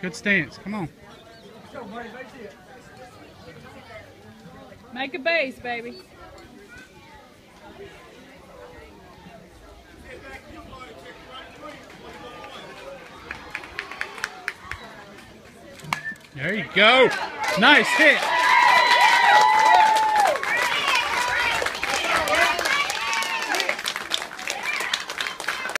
Good stance. Come on. Make a base, baby. There you go. Nice hit.